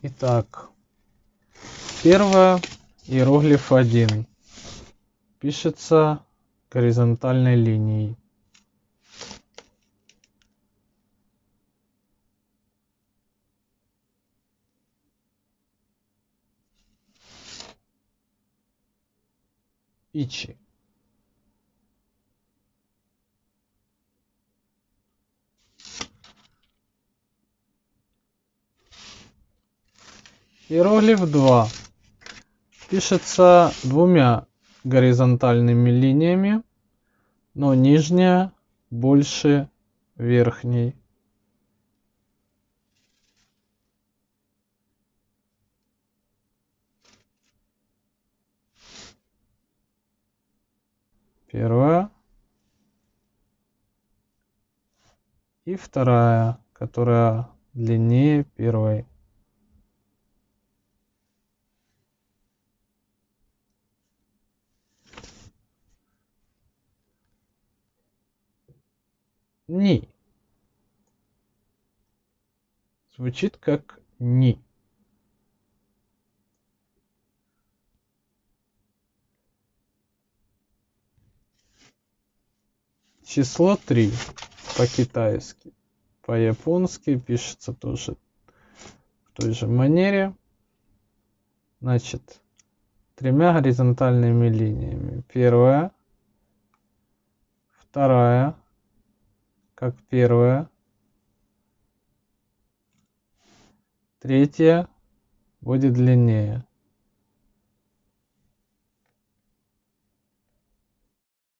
Итак, первое, иероглиф 1. Пишется горизонтальной линией. Ичи. Иероглиф 2 пишется двумя горизонтальными линиями, но нижняя больше верхней. Первая. И вторая, которая длиннее первой. Ни. Звучит как ни. Число 3 по-китайски. По-японски пишется тоже в той же манере. Значит, тремя горизонтальными линиями. Первая, вторая, как первая. Третья будет длиннее.